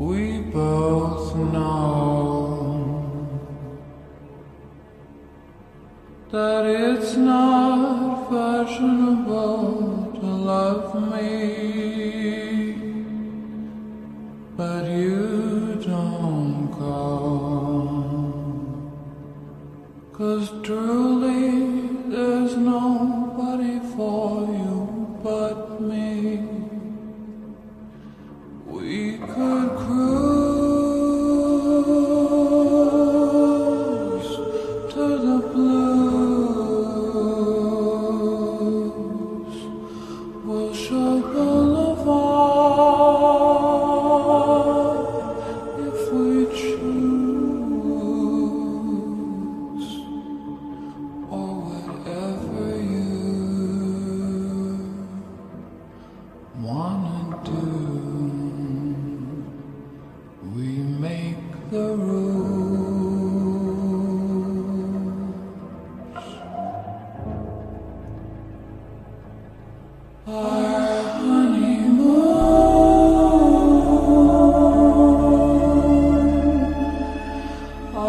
We both know that it's not fashionable to love me.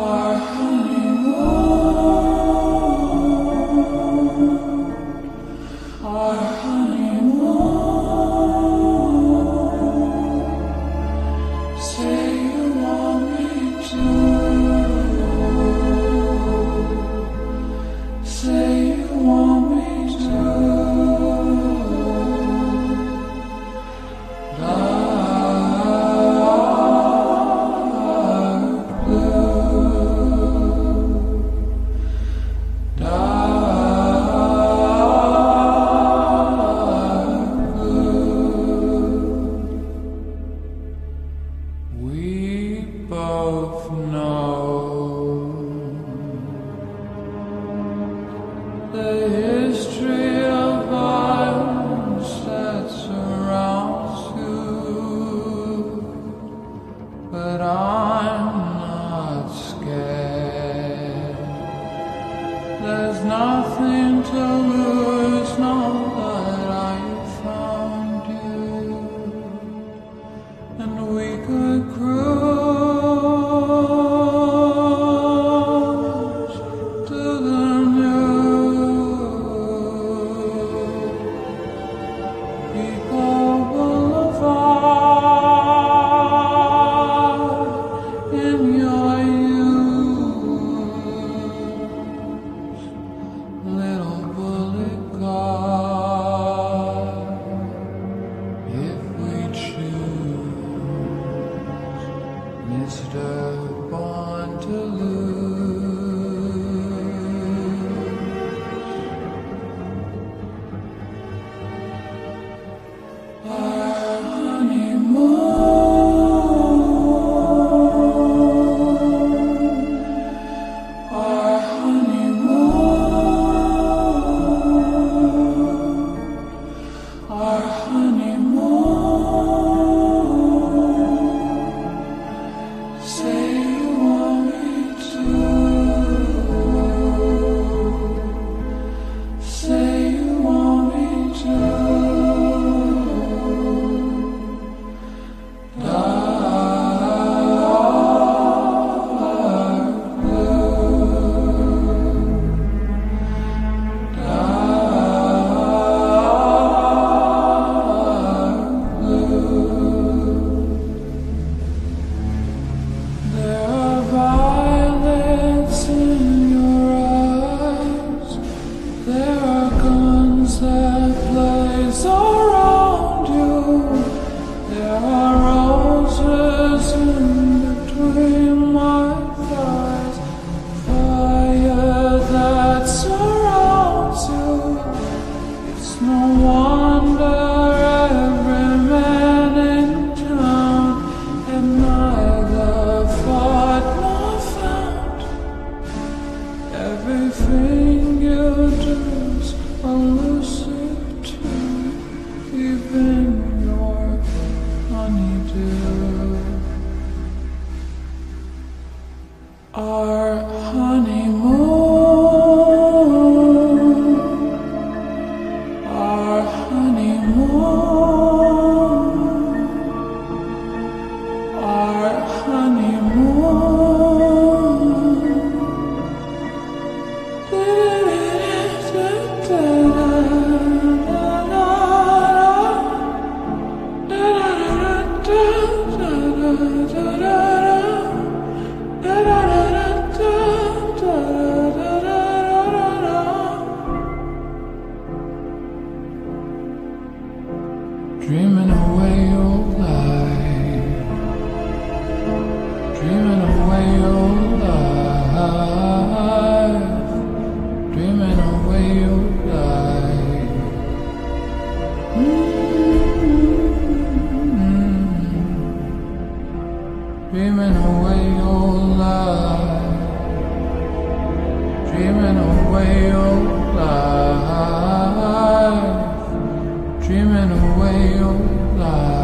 are. Come, dreaming away your life, dreaming away your life, dreaming away your life.